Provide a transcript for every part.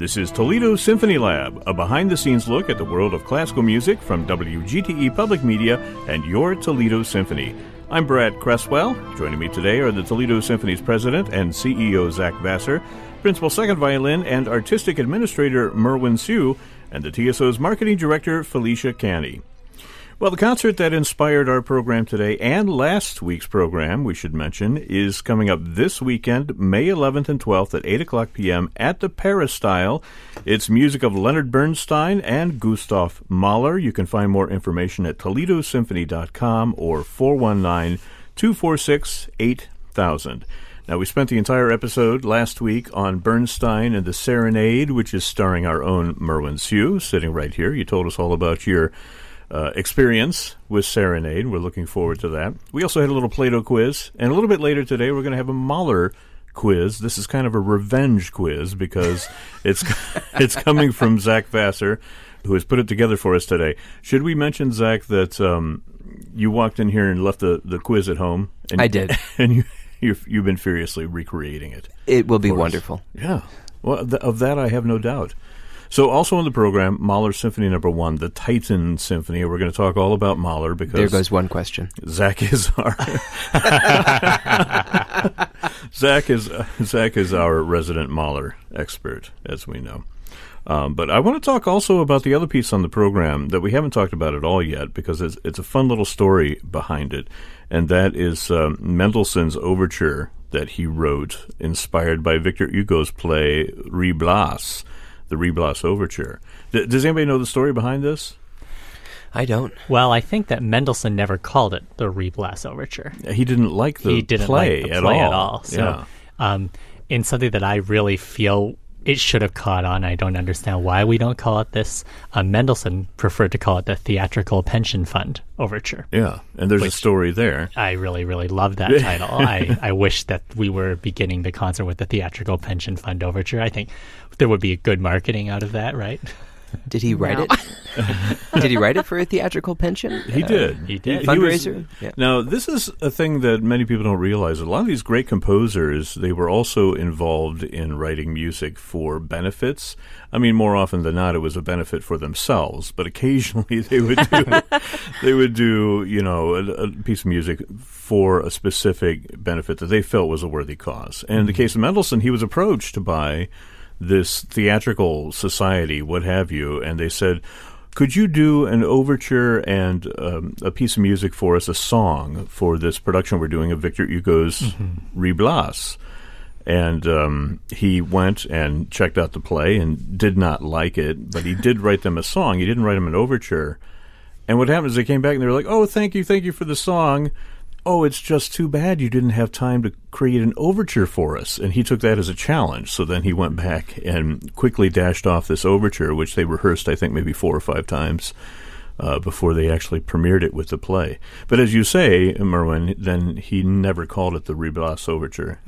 This is Toledo Symphony Lab, a behind the scenes look at the world of classical music from WGTE Public Media and your Toledo Symphony. I'm Brad Cresswell. Joining me today are the Toledo Symphony's president and CEO Zak Vassar, principal second violin and artistic administrator Merwin Siu, and the TSO's marketing director Felicia Canny. Well, the concert that inspired our program today and last week's program, we should mention, is coming up this weekend, May 11th and 12th at 8 o'clock p.m. at the Peristyle. It's music of Leonard Bernstein and Gustav Mahler. You can find more information at ToledoSymphony.com or 419 246 8000. Now, we spent the entire episode last week on Bernstein and the Serenade, which is starring our own Merwin Siu, sitting right here. You told us all about your uh, experience with Serenade. We're looking forward to that. We also had a little Plato quiz, and a little bit later today, we're going to have a Mahler quiz. This is kind of a revenge quiz because it's it's coming from Zak Vassar, who has put it together for us today. Should we mention Zak that um, you walked in here and left the, the quiz at home? And, I did, and you you've, you've been furiously recreating it. It will be wonderful. Us. Yeah, well, th- of that I have no doubt. So, also on the program, Mahler Symphony Number One, the Titan Symphony. We're going to talk all about Mahler because there goes one question. Zak is our Zak is uh, Zak is our resident Mahler expert, as we know. Um, but I want to talk also about the other piece on the program that we haven't talked about at all yet because it's, it's a fun little story behind it, and that is um, Mendelssohn's overture that he wrote, inspired by Victor Hugo's play Ruy Blas the Ruy Blas Overture. D- does anybody know the story behind this? I don't. Well, I think that Mendelssohn never called it the Ruy Blas Overture. He didn't like the he didn't play, like the at, play all. at all. So, yeah. um, in something that I really feel it should have caught on, I don't understand why we don't call it this. Uh, Mendelssohn preferred to call it the Theatrical Pension Fund Overture. Yeah, and there's a story there. I really, really love that title. I, I wish that we were beginning the concert with the Theatrical Pension Fund Overture. I think there would be a good marketing out of that, right? Did he write No. it? did he write it for a theatrical pension? He Uh, did. he did. was- Fundraiser? Yeah. Now, this is a thing that many people don't realize. A lot of these great composers, they were also involved in writing music for benefits. I mean, more often than not, it was a benefit for themselves, but occasionally they would do, they would do, you know, a, a piece of music for a specific benefit that they felt was a worthy cause. And in the case of Mendelssohn, he was approached by this theatrical society, what have you, and they said, could you do an overture and um, a piece of music for us, a song for this production we're doing of Victor Hugo's Blas? And um, he went and checked out the play and did not like it, but he did write them a song. He didn't write them an overture. And what happened is they came back and they were like, "Oh, thank you, thank you for the song. Oh, it's just too bad you didn't have time to create an overture for us." And he took that as a challenge. So then he went back and quickly dashed off this overture, which they rehearsed, I think, maybe four or five times uh, before they actually premiered it with the play. But as you say, Merwin, then he never called it the Ruy Blas Overture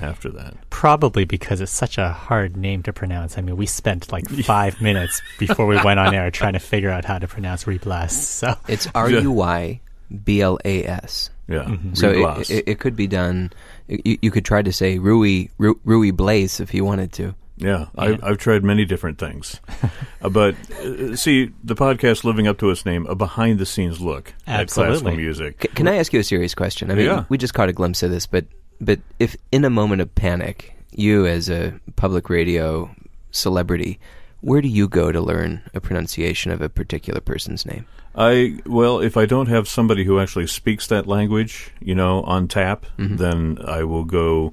after that. Probably because it's such a hard name to pronounce. I mean, we spent like five minutes before we went on air trying to figure out how to pronounce Ruy Blas. So It's R U Y B L A S. Yeah, Mm-hmm. So it, it, it could be done. You, you could try to say Rui Ru, Rui Blaze if you wanted to. Yeah, I, I've tried many different things, uh, but uh, see the podcast living up to its name, a behind-the-scenes look at classical music. C- can I ask you a serious question? I mean, Yeah. we just caught a glimpse of this, but but if in a moment of panic, you as a public radio celebrity, where do you go to learn a pronunciation of a particular person's name? I well, if I don't have somebody who actually speaks that language, you know, on tap, Mm-hmm. then I will go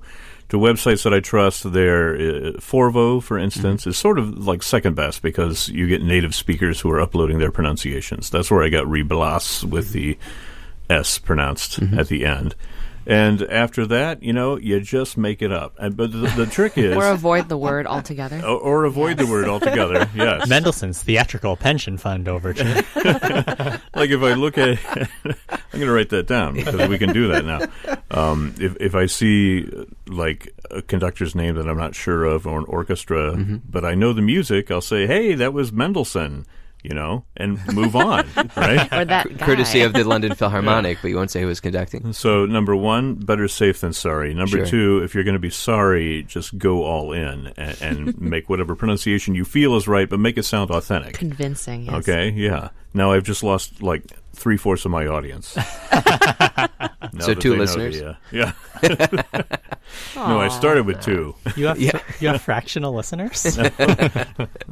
to websites that I trust. There, uh, Forvo, for instance, is sort of like second best because you get native speakers who are uploading their pronunciations. That's where I got Reblas with the S pronounced at the end. And after that, you know, you just make it up. And, but the, the trick is, or avoid the word altogether. or, or avoid the word altogether. Yes, Mendelssohn's Theatrical Pension Fund Overture. like if I look at, I'm going to write that down because we can do that now. Um, if if I see like a conductor's name that I'm not sure of or an orchestra, but I know the music, I'll say, "Hey, that was Mendelssohn." You know, and move on, right? Or that guy. Courtesy of the London Philharmonic, but you won't say who was conducting. So number one, better safe than sorry. Number Sure. two, if you're going to be sorry, just go all in and, and make whatever pronunciation you feel is right, but make it sound authentic. convincing. Yes. Okay, yeah. Now I've just lost like three fourths of my audience. So two listeners? the, uh, yeah. no, I started with two. You have Yeah. you have fractional listeners.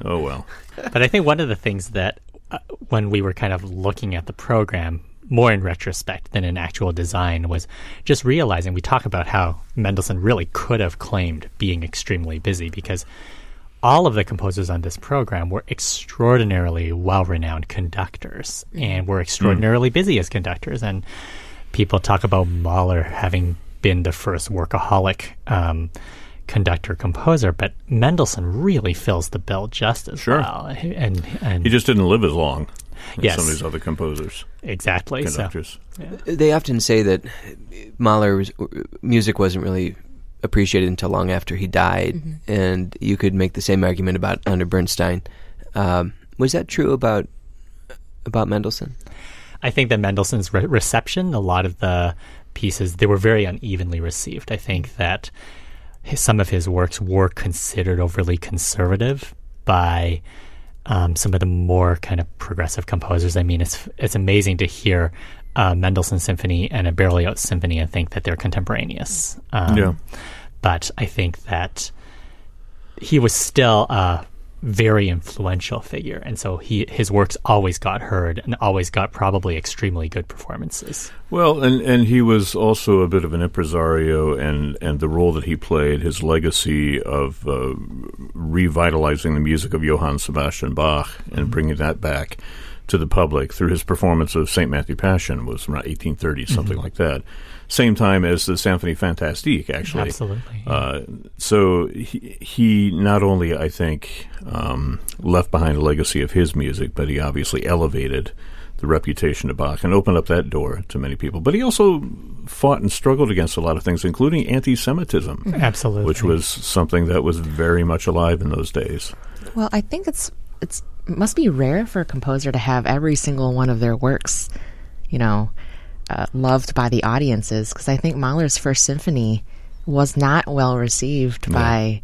Oh well. But I think one of the things that uh, when we were kind of looking at the program more in retrospect than in actual design was just realizing we talk about how Mendelssohn really could have claimed being extremely busy because all of the composers on this program were extraordinarily well-renowned conductors and were extraordinarily busy as conductors and people talk about Mahler having been the first workaholic um, conductor composer, but Mendelssohn really fills the bill just as Sure. well. And and He just didn't live as long as Yes. some of these other composers, exactly so. conductors. They often say that Mahler's music wasn't really appreciated until long after he died, and you could make the same argument about Leonard Bernstein. Um, was that true about about Mendelssohn? I think that Mendelssohn's re- reception, a lot of the pieces, they were very unevenly received. I think that his, some of his works were considered overly conservative by um, some of the more kind of progressive composers. I mean, it's it's amazing to hear a Mendelssohn symphony and a Berlioz symphony and think that they're contemporaneous. Um, Yeah. But I think that he was still a very influential figure, and so he his works always got heard and always got probably extremely good performances. Well, and and he was also a bit of an impresario, and and the role that he played, his legacy of uh, revitalizing the music of Johann Sebastian Bach and bringing that back to the public through his performance of Saint Matthew Passion was around 1830, something like that. Same time as the Symphonie Fantastique, actually. Absolutely. Uh, so he, he not only, I think, um, left behind a legacy of his music, but he obviously elevated the reputation of Bach and opened up that door to many people. But he also fought and struggled against a lot of things, including anti-Semitism, Absolutely. which was something that was very much alive in those days. Well, I think it's it's it must be rare for a composer to have every single one of their works, you know, uh, loved by the audiences. Because I think Mahler's First Symphony was not well received by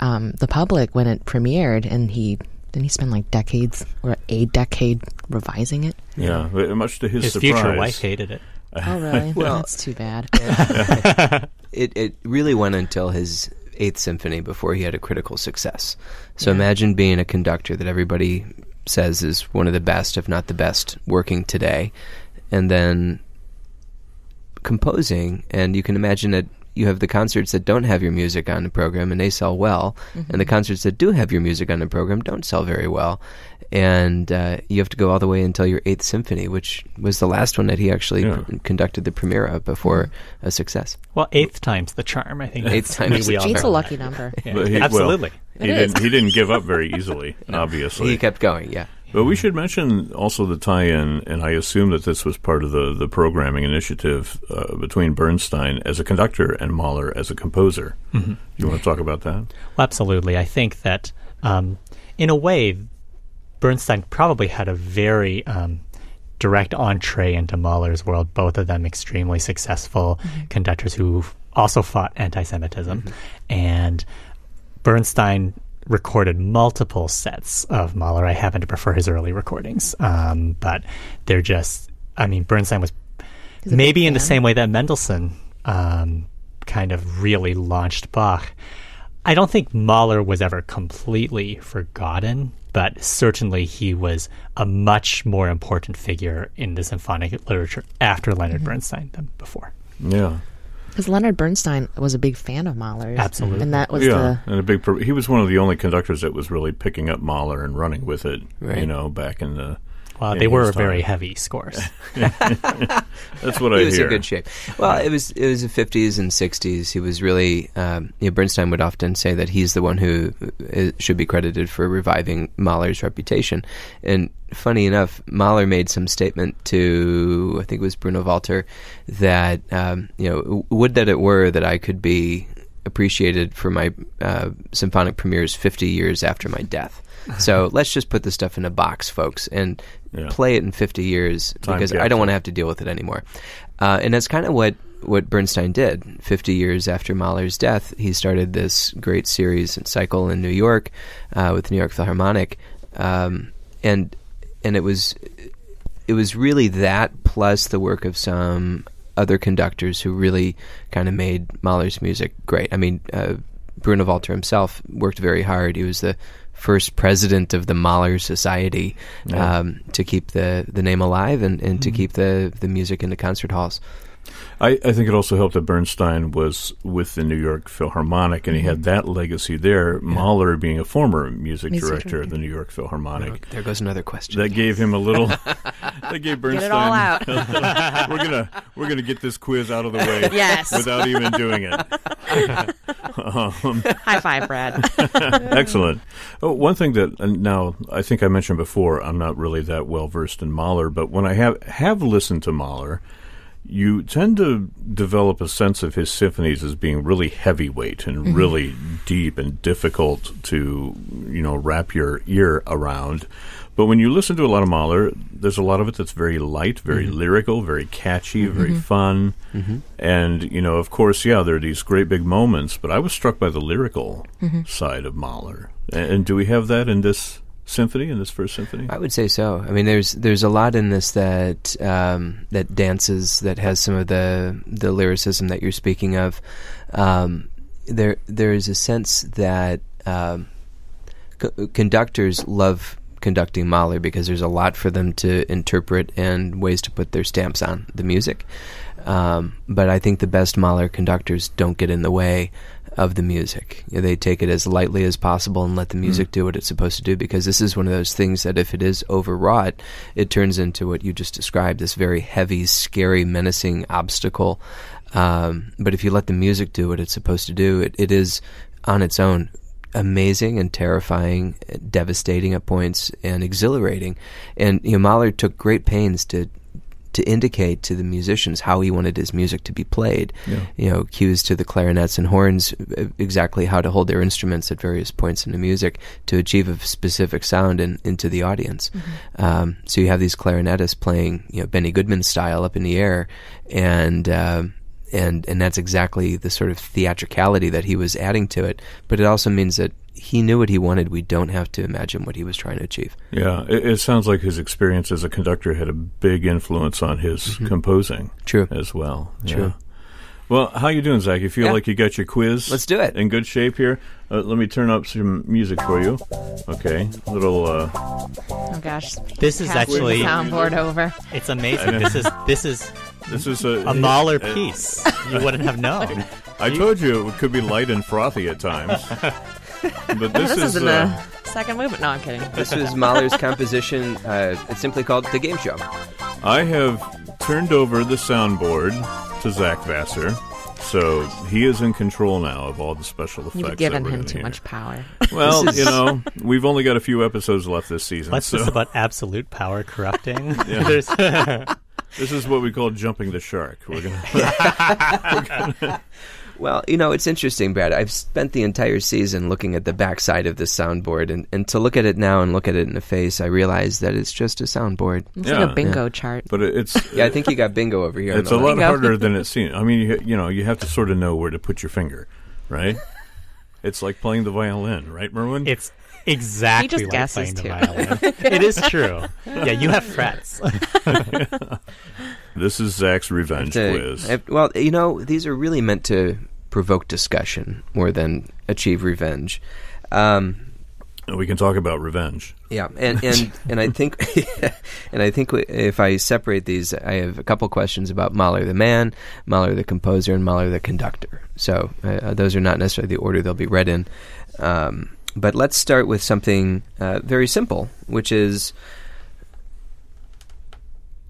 um, the public when it premiered, and he didn't he spend like decades or a decade revising it. Yeah, but much to his, his surprise. future wife hated it. Oh, really? Well- that's too bad. It it really went until his Eighth Symphony before he had a critical success. So imagine being a conductor that everybody says is one of the best, if not the best, working today, and then composing. And you can imagine that you have the concerts that don't have your music on the program and they sell well, and the concerts that do have your music on the program don't sell very well. And uh, you have to go all the way until your Eighth Symphony, which was the last one that he actually Yeah. pr- conducted the premiere of before a success. Well, eighth time's the charm. I think Eighth time's we the all Eight's a lucky number. Yeah, But he- well, Absolutely. He didn't. He didn't give up very easily. obviously, He kept going, yeah. But we should mention also the tie-in, and I assume that this was part of the, the programming initiative uh, between Bernstein as a conductor and Mahler as a composer. Mm-hmm. You want to talk about that? Well, absolutely. I think that, um, in a way, Bernstein probably had a very um, direct entree into Mahler's world. Both of them extremely successful conductors who also fought anti-Semitism, and Bernstein recorded multiple sets of Mahler. I happen to prefer his early recordings, um, but they're just. I mean, Bernstein was He's maybe in the same way that Mendelssohn um, kind of really launched Bach. I don't think Mahler was ever completely forgotten, but certainly he was a much more important figure in the symphonic literature after Leonard Mm-hmm. Bernstein than before. Yeah, Because Leonard Bernstein was a big fan of Mahler's. Absolutely. And that was yeah, the and a big. Pro- he was one of the only conductors that was really picking up Mahler and running with it. You know, back in the. Well, in they were very heavy scores. That's what I he was hear. in good shape. Well, it was it was the fifties and sixties. He was really. Um, you know, Bernstein would often say that he's the one who uh, should be credited for reviving Mahler's reputation. And funny enough, Mahler made some statement to I think it was Bruno Walter that um, you know would that it were that I could be appreciated for my uh, symphonic premieres 50 years after my death. So let's just put this stuff in a box, folks, and Yeah. play it in 50 years Time because I don't want to have to deal with it anymore. Uh, and that's kind of what, what Bernstein did. 50 years after Mahler's death, he started this great series and cycle in New York uh, with the New York Philharmonic. Um, and and it was it was really that plus the work of some other conductors who really kind of made Mahler's music great. I mean, uh, Bruno Walter himself worked very hard. He was the first president of the Mahler Society um, to keep the, the name alive and, and to keep the, the music in the concert halls. I, I think it also helped that Bernstein was with the New York Philharmonic, and he had that legacy there. Mahler being a former music, Music director of the New York Philharmonic. There goes another question. That gave him a little. that gave Bernstein. Get it all out. we're gonna we're gonna get this quiz out of the way. Yes. Without even doing it. High five, Brad. Excellent. Oh, one thing that uh, now I think I mentioned before, I'm not really that well versed in Mahler, but when I have have listened to Mahler, you tend to develop a sense of his symphonies as being really heavyweight and really deep and difficult to you know wrap your ear around. But when you listen to a lot of Mahler, there's a lot of it that's very light, very lyrical, very catchy, very fun. And, you know, of course, yeah, there are these great big moments, but I was struck by the lyrical side of Mahler. And, and do we have that in this symphony, in this first symphony? I would say so. I mean, there's there's a lot in this that um, that dances that has some of the the lyricism that you're speaking of. Um, there there is a sense that um, co- conductors love conducting Mahler because there's a lot for them to interpret and ways to put their stamps on the music. Um, but I think the best Mahler conductors don't get in the way of the music. You know, they take it as lightly as possible and let the music do what it's supposed to do because this is one of those things that if it is overwrought, it turns into what you just described this very heavy, scary, menacing obstacle. Um, but if you let the music do what it's supposed to do, it, it is on its own amazing and terrifying, devastating at points, and exhilarating. And you know, Mahler took great pains to to indicate to the musicians how he wanted his music to be played. Yeah. You know, cues to the clarinets and horns uh, exactly how to hold their instruments at various points in the music to achieve a specific sound in, into the audience. Um, so you have these clarinetists playing, you know, Benny Goodman style up in the air, and um and and that's exactly the sort of theatricality that he was adding to it. But it also means that he knew what he wanted. We don't have to imagine what he was trying to achieve. Yeah, it, it sounds like his experience as a conductor had a big influence on his mm-hmm. composing True. as well. True. Yeah. Well, how you doing, Zak? You feel Yeah. like you got your quiz? Let's do it. In good shape here. Uh, let me turn up some music for you. Okay, little. Uh, Oh gosh. This is Pass the actually soundboard over. it's amazing. This is this is this is a, a Mahler uh, piece. You wouldn't have known. I told you it could be light and frothy at times. but this, This, is. is in uh, the second movement. No, I'm kidding. This was Mahler's composition. Uh, it's simply called The Game Show. I have turned over the soundboard to Zak Vassar, so he is in control now of all the special effects. You've given him too hear. much power. Well, is- you know, we've only got a few episodes left this season, What's so this about absolute power corrupting? There's this is what we call jumping the shark. We're gonna. Well, you know, it's interesting, Brad. I've spent the entire season looking at the backside of the soundboard, and, and to look at it now and look at it in the face, I realize that it's just a soundboard. It's Yeah. like a bingo chart. But it's Yeah, I think you got bingo over here. it's a lot. Bingo. harder than it seems. I mean, you, you know, you have to sort of know where to put your finger, right? It's like playing the violin, right, Merwin? it's exactly He just like guesses, playing the too. violin. it is true. Yeah, you have frets. this is Zak's revenge To- quiz. I- well, you know, these are really meant to provoke discussion more than achieve revenge. Um, we can talk about revenge. Yeah, and and and I think and I think if I separate these, I have a couple questions about Mahler the man, Mahler the composer, and Mahler the conductor. So uh, those are not necessarily the order they'll be read in. Um, but let's start with something uh, very simple, which is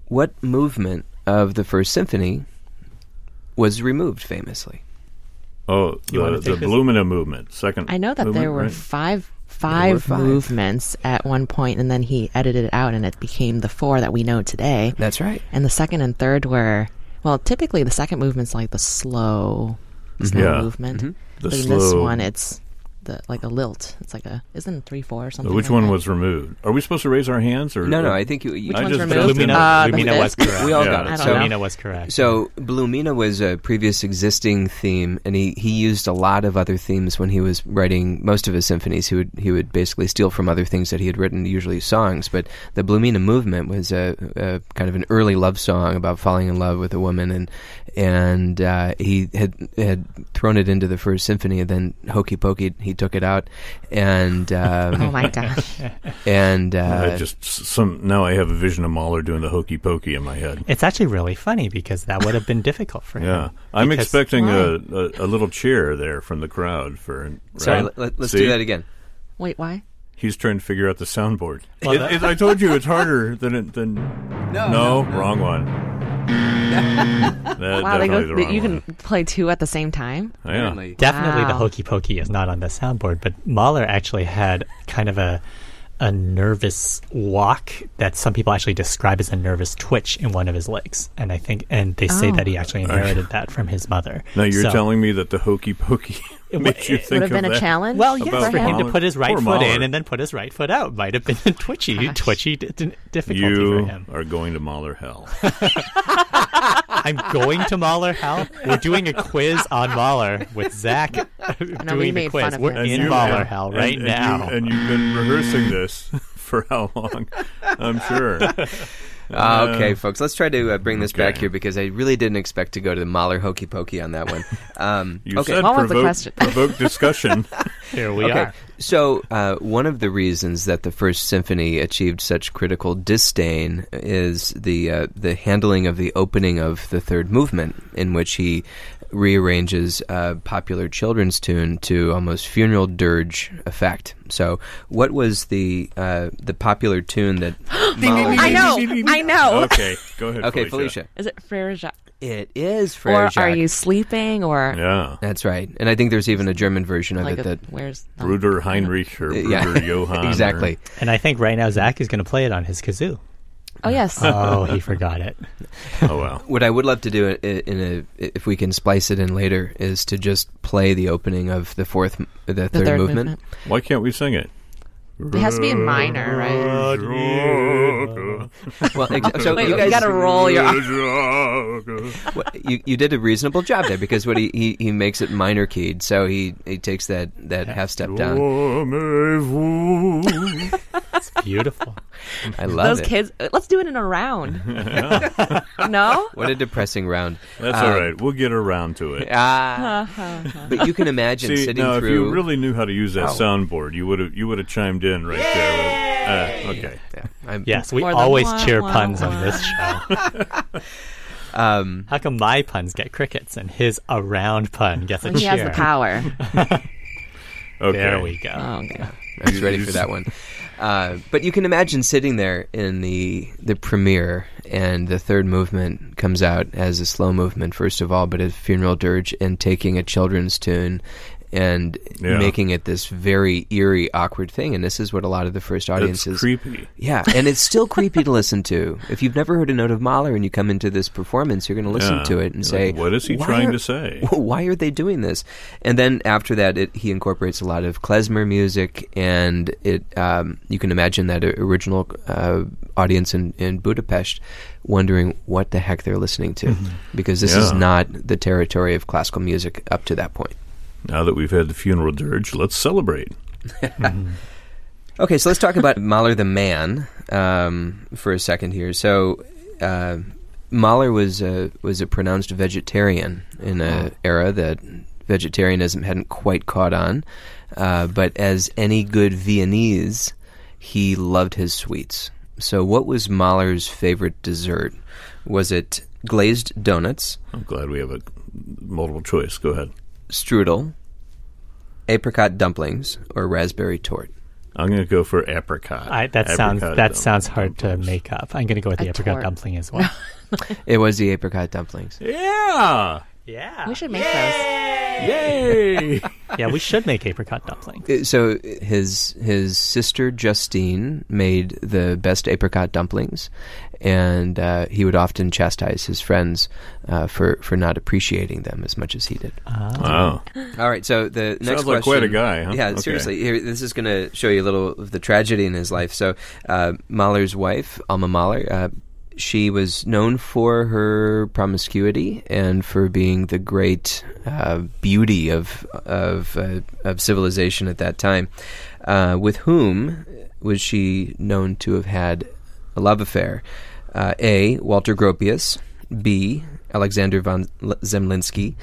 what movement of the first symphony was removed famously? Oh, You the, the take this? Blumine movement, second. I know that movement, there were right? five five five. movements at one point, and then he edited it out, and it became the four that we know today. That's right. And the second and third were well, typically the second movement's like the slow slow Yeah. movement. The But in this slow- one, it's the like a lilt. It's like a isn't it three four or something. Which like one that? was removed? Are we supposed to raise our hands or No, no, I think you. you Which I one's just removed? jumped. Lumina, Uh, Lumina was correct. We all Yeah. got it. So, know. Lumina was correct. so Blumine was a previous existing theme, and he, he used a lot of other themes when he was writing most of his symphonies. He would he would basically steal from other things that he had written, usually songs. But the Blumine movement was a, a kind of an early love song about falling in love with a woman, and and uh, he had had thrown it into the first symphony, and then hokey pokey he took it out, and um, Oh my gosh! and I uh, just some now I have a vision of Mahler doing the hokey pokey in my head. it's actually really funny because that would have been difficult for him. Yeah, I'm Because- expecting a, a, a little cheer there from the crowd for. sorry, right? let, us See? do that again. Wait, why? He's trying to figure out the soundboard. Well, It- that- it- I told you it's harder than it, than. No, wrong one. Mm. That- Wow, they go. the wrong You can play two at the same time. Yeah. Apparently. Definitely the hokey pokey is not on the soundboard, but Mahler actually had kind of a a nervous walk that some people actually describe as a nervous twitch in one of his legs. And I think and they say Oh. that he oh. actually inherited that from his mother. Now you're So- telling me that the hokey pokey makes you it think Would have been of a that? challenge. Well, yes, for him to put his right Poor foot in and then put his right foot out might have been a twitchy, Gosh. twitchy d- d- difficulty for You him. are going to Mahler hell. I'm going to Mahler Hell. We're doing a quiz on Mahler with Zak we doing the made quiz. fun of We're him. in you- Mahler Hell right and now. You, and you've been rehearsing this for how long? I'm sure. Ah, okay, folks, let's try to uh, bring this back here because I really didn't expect to go to the Mahler hokey pokey on that one. Um, You okay, said What was the provoke, question? provoke discussion. Here we okay. are. So uh, one of the reasons that the First Symphony achieved such critical disdain is the uh, the handling of the opening of the third movement, in which he rearranges a popular children's tune to almost funeral dirge effect. So, what was the uh, the popular tune that? Mahler I know. I know. Okay, go ahead. Okay, Felicia. Is it Frere Jacques? It is Frere Or Frere are you sleeping? Or Yeah. That's right, and I think there's even a German version of like it a, that. where's. Bruder Heinrich or yeah. Bruder Johann. or- exactly. And I think right now Zak is going to play it on his kazoo. Oh yes. Oh, he forgot it. Oh well. What I would love to do i- in a, if we can splice it in later, is to just play the opening of the fourth, the third, third movement. movement. Why can't we sing it? It has to be in minor, right? Well, ex- so Wait, you you guys, gotta roll your. what- you, you did a reasonable job there because what he, he, he makes it minor keyed, so he, he takes that, that half step down. It's beautiful. I love Those it. kids. uh, Let's do it in a round. no. What a depressing round. That's Uh, all right. We'll get around to it. Ah, but you can imagine See, sitting now if you really knew how to use that Oh. soundboard, you would have you would have chimed in right there. Uh, okay. Yeah, I'm- Yes, we always one, cheer one, puns on this show. Um, How come my puns get crickets and his around pun gets a When he cheer? has the power. Okay. There we go. Oh, okay. I was ready for that one. Uh, but you can imagine sitting there in the the premiere, and the third movement comes out as a slow movement, first of all, but a funeral dirge, and taking a children's tune and Yeah. making it this very eerie, awkward thing. And this is what a lot of the first It's audiences. creepy. Yeah, and it's still creepy to listen to. If you've never heard a note of Mahler and you come into this performance, you're going to listen Yeah. to it and You're say, like, "What is he trying are- to say?" Why are they doing this? And then after that, it, he incorporates a lot of klezmer music, and it um, you can imagine that original uh, audience in, in Budapest wondering what the heck they're listening to, because this is not the territory of classical music up to that point. Now that we've had the funeral dirge, let's celebrate. Okay, so let's talk about Mahler the man um, for a second here. So, uh, Mahler was a, was a pronounced vegetarian in an era that vegetarianism hadn't quite caught on. Uh, but as any good Viennese, he loved his sweets. So, what was Mahler's favorite dessert? Was it glazed donuts, I'm glad we have a multiple choice. Go ahead. Strudel, apricot dumplings, or raspberry tort? I'm going to go for apricot. I, that sounds that dum- sounds hard to make up. I'm going to go with the A apricot tort. dumpling as well. It was the apricot dumplings. Yeah. yeah. We should make those. Yay! Yeah, we should make apricot dumplings. Uh, So his his sister Justine made the best apricot dumplings, and uh, he would often chastise his friends uh, for for not appreciating them as much as he did. wow. All right, so the next Sounds like quite a guy, huh? Yeah, Okay. seriously. Here, this is going to show you a little of the tragedy in his life. So, uh, Mahler's wife, Alma Mahler, uh, she was known for her promiscuity and for being the great uh, beauty of of, uh, of civilization at that time. Uh, with whom was she known to have had a love affair? Uh, a. Walter Gropius. B. Alexander von L- Zemlinsky.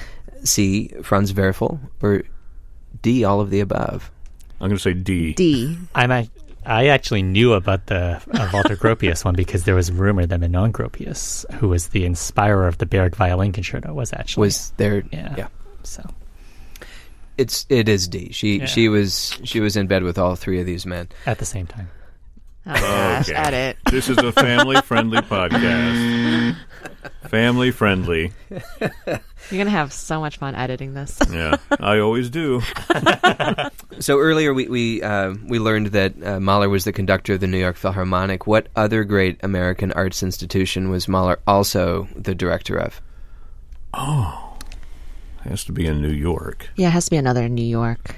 C. Franz Werfel. Or D. All of the above. I'm going to say D. D. I'm a, I actually knew about the uh, Walter Gropius one because there was a rumor that Manon Gropius, who was the inspirer of the Berg violin concerto, was actually Was there? yeah. yeah. So It's it is D. She Yeah. she was she was in bed with all three of these men. at the same time. Oh gosh, Okay. edit. This is a family friendly podcast. Family friendly. You're gonna have so much fun editing this. Yeah, I always do. So earlier we we uh, we learned that uh, Mahler was the conductor of the New York Philharmonic. What other great American arts institution was Mahler also the director of? Oh, has to be in New York. Yeah, it has to be another in New York.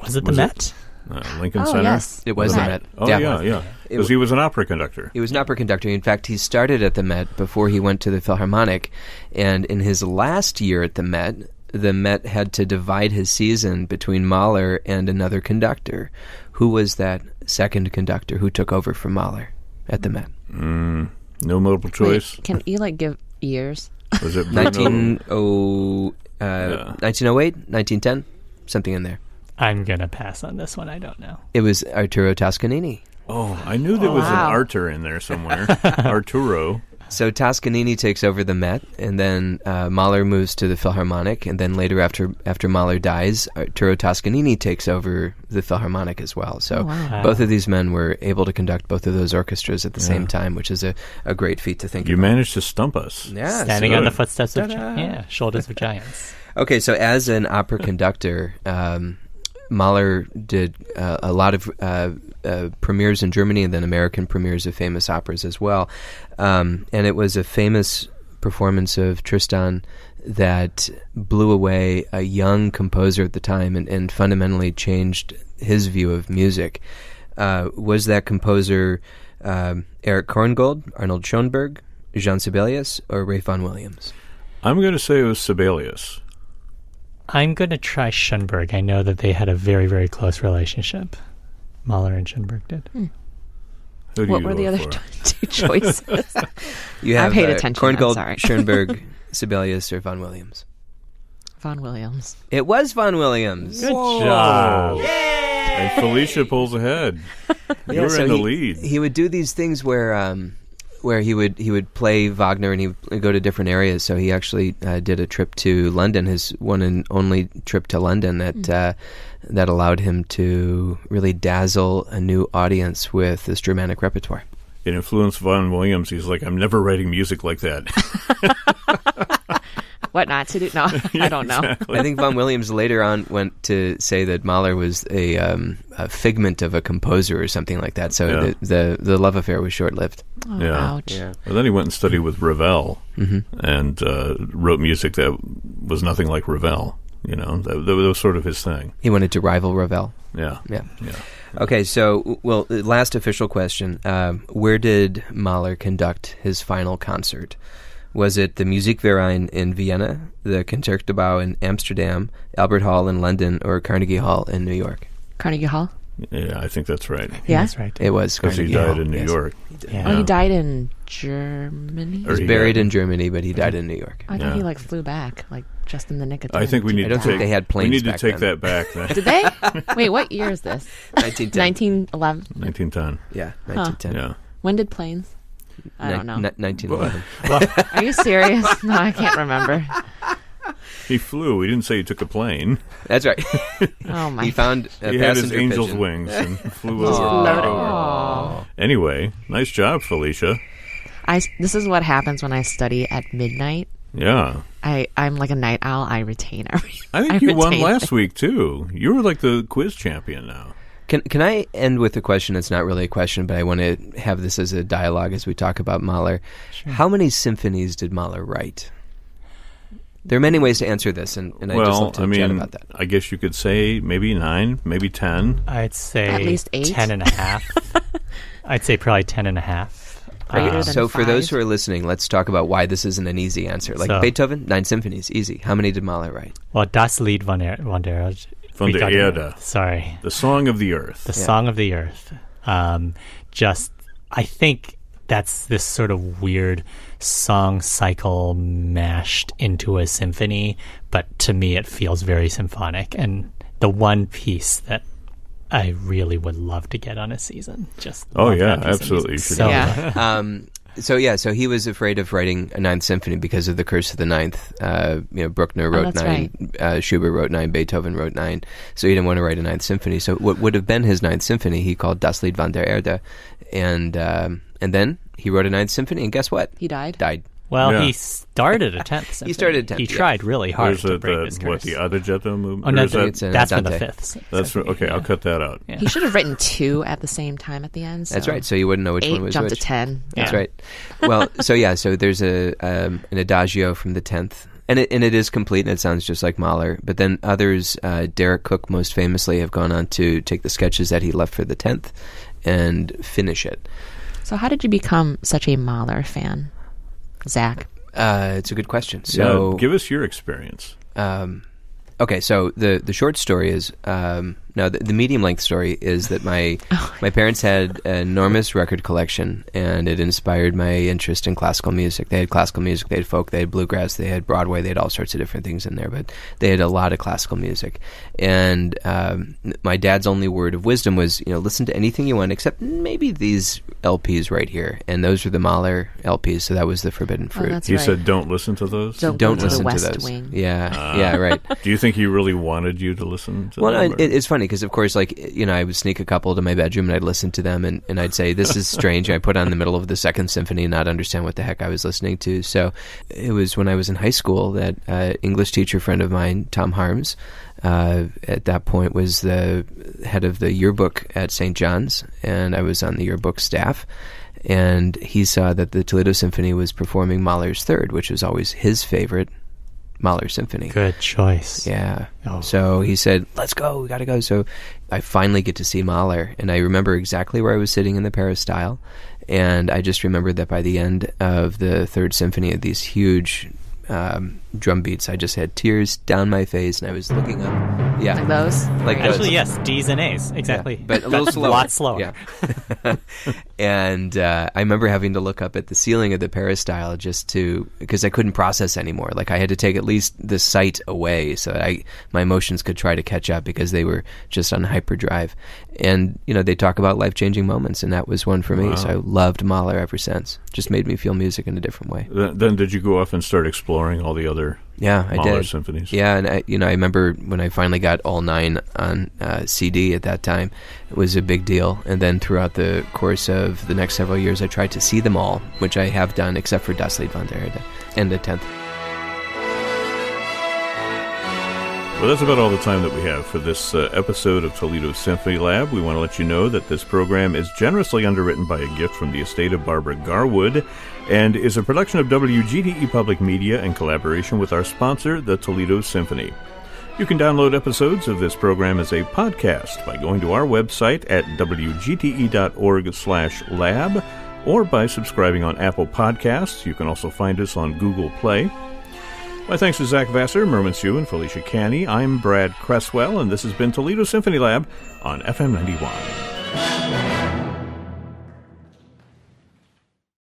Was it Was the it? Met? Uh, Lincoln Oh Center. yes, It was the Met. Met. Oh Yeah. yeah, yeah. Because he was an opera conductor. He was an opera conductor. In fact, he started at the Met before he went to the Philharmonic. And in his last year at the Met, the Met had to divide his season between Mahler and another conductor. Who was that second conductor who took over from Mahler at the Met? No multiple Wait, choice. can you like give years? Was it Bruno? 1908, uh, 1908, 1910, something in there. I'm gonna pass on this one. I don't know. It was Arturo Toscanini. Oh, I knew there was Wow. an Artur in there somewhere. Arturo. So Toscanini takes over the Met, and then uh, Mahler moves to the Philharmonic, and then later, after after Mahler dies, Arturo Toscanini takes over the Philharmonic as well. So wow. both of these men were able to conduct both of those orchestras at the same time, which is a, a great feat to think You about. managed to stump us. yeah, Standing so- on the footsteps of gi- Ta-da. yeah, shoulders of giants. Okay, so as an opera conductor, um, Mahler did uh, a lot of uh, uh, premieres in Germany and then American premieres of famous operas as well. Um, and it was a famous performance of Tristan that blew away a young composer at the time and, and fundamentally changed his view of music. Uh, was that composer um, Eric Korngold, Arnold Schoenberg, Jean Sibelius, or Ralph Vaughan Williams? I'm going to say it was Sibelius. I'm gonna try Schoenberg. I know that they had a very, very close relationship. Mahler and Schoenberg did. Who do What you were the other for? two choices? You I have paid uh, attention, I'm Korngold, sorry. Schoenberg, Sibelius, or Vaughan Williams. Vaughan Williams. It was Vaughan Williams. Good job. And Felicia pulls ahead. You're so in the he, lead. He would do these things where, um, where he would he would play Wagner and he would go to different areas. So he actually uh, did a trip to London, his one and only trip to London that uh, that allowed him to really dazzle a new audience with this Germanic repertoire. It influenced Vaughan Williams. He's like, I'm never writing music like that. What not to do? No, I don't know. I think Vaughan Williams later on went to say that Mahler was a, um, a figment of a composer or something like that. So Yeah. the, the the love affair was short lived. Oh, Yeah. Ouch. Well, then he went and studied with Ravel and uh, wrote music that was nothing like Ravel. You know, that, that was sort of his thing. He wanted to rival Ravel. Yeah. Yeah. Yeah. Okay, so well, last official question: um, Where did Mahler conduct his final concert? Was it the Musikverein in Vienna, the Concertgebouw in Amsterdam, Albert Hall in London, or Carnegie Hall in New York? Carnegie Hall. Yeah, I think that's right. Yeah. That's right. It was Because he died Hall, in New yes. York. Yeah. Oh, he died in Germany. Or was buried in Germany, but he died in New York. I thought Yeah. he like flew back, like just in the nick of time. I think we need I don't to think take. they had planes We need to back take then. that back. Then. Did they? Wait, what year is this? 1910. 1911. 1910. Yeah, 1910. Yeah. When did planes? I don't know. Ni- ni- 1911. Are you serious? no, I can't remember. He flew. He didn't say he took a plane. That's right. Oh my. he found a he had his passenger angel's pigeon. wings and flew Just over. floated- Aw. Anyway, nice job, Felicia. I, this is what happens when I study at midnight Yeah. I I'm like a night owl. I retain everything. I think you won retain last week too. You were like the quiz champion now. Can can I end with a question that's not really a question, but I want to have this as a dialogue as we talk about Mahler. How many symphonies did Mahler write? There are many ways to answer this, and, and I just well, love to I chat mean, about that. I guess you could say maybe nine, maybe ten. I'd say At least eight? ten and a half. I'd say probably ten and a half. Um, than So, for those who are listening, let's talk about why this isn't an easy answer. Like So- Beethoven, nine symphonies, easy. How many did Mahler write? well, Das Lied von der, von der, Von we der. Erde. Sorry, The Song of the Earth. the Yeah. Song of the Earth. Um, just, I think that's this sort of weird song cycle mashed into a symphony, but to me it feels very symphonic. And the one piece that I really would love to get on a season. Just Oh, yeah, that piece of absolutely. You should so Yeah. um, so yeah, so he was afraid of writing a ninth symphony because of the Curse of the Ninth. Uh, you know, Bruckner wrote Oh, nine, uh, Schubert wrote nine, Beethoven wrote nine. So he didn't want to write a ninth symphony. So what would have been his ninth symphony, he called Das Lied von der Erde, and um, and then he wrote a ninth symphony, and guess what? He died. Died. Well, Yeah. he started a tenth. Symphony. started a 10th, He yeah. tried really hard Where's to it, break the, his what, curse. the Adagietto movement? Oh Or no, is that- it's, that's from the Dante. fifth. that's symphony, okay. yeah. I'll cut that out. Yeah. He should have written two at the same time at the end. That's right. So you wouldn't know which eight one was jumped which. to ten. That's right. Well, so yeah, so there's a um, an adagio from the tenth, and it and it is complete, and it sounds just like Mahler. But then others, uh, Deryck Cooke most famously, have gone on to take the sketches that he left for the tenth and finish it. So how did you become such a Mahler fan, Zak? Uh, it's a good question. So yeah, give us your experience. um, okay, so the the short story is um, no, the, the medium length story is that my my parents had an enormous record collection, and it inspired my interest in classical music. They had classical music, they had folk, they had bluegrass, they had Broadway, they had all sorts of different things in there, but they had a lot of classical music. And um, my dad's only word of wisdom was, you know, listen to anything you want, except maybe these LPs right here, and those were the Mahler LPs. So that was the Forbidden Oh, Fruit. that's He right. said, "Don't listen to those." Don't Don't go to listen the to West those. Wing. Yeah, Ah. yeah, right. Do you think he really wanted you to listen to Well, them? no, it, it's funny because, of course, like you know, I would sneak a couple to my bedroom and I'd listen to them, and, and I'd say, "This is strange." I put on the middle of the second symphony and not understand what the heck I was listening to. So, it was when I was in high school that uh, English teacher friend of mine, Tom Harms, uh, at that point was the head of the yearbook at St. John's, and I was on the yearbook staff. And he saw that the Toledo Symphony was performing Mahler's Third, which was always his favorite Mahler symphony. Good choice. Yeah. Oh. So he said, "Let's go. We got to go." So I finally get to see Mahler, and I remember exactly where I was sitting in the peristyle, and I just remember that by the end of the third symphony, of these huge um, drum beats, I just had tears down my face, and I was looking up. Yeah, Like those? Like Right. Actually, yes, D's and A's exactly, Yeah, but a little slower. a lot slower. Yeah. and uh, I remember having to look up at the ceiling of the peristyle just to because I couldn't process anymore. Like I had to take at least the sight away so that I my emotions could try to catch up because they were just on hyperdrive. And you know they talk about life changing moments, and that was one for me. Wow. So I loved Mahler ever since. Just made me feel music in a different way. Then, then did you go off and start exploring all the other Yeah, I did. symphonies? Yeah, and I, you know, I remember when I finally got all nine on uh, CD at that time, it was a big deal. And then throughout the course of the next several years, I tried to see them all, which I have done, except for Das Lied von der Erde and the tenth. Well, that's about all the time that we have for this uh, episode of Toledo Symphony Lab. We want to let you know that this program is generously underwritten by a gift from the estate of Barbara Garwood and is a production of WGTE Public Media in collaboration with our sponsor, the Toledo Symphony. You can download episodes of this program as a podcast by going to our website at wgte.org slash lab or by subscribing on Apple Podcasts. You can also find us on Google Play. My thanks to Zak Vassar, Merwin Siu, and Felicia Canny. I'm Brad Cresswell, and this has been Toledo Symphony Lab on FM 91.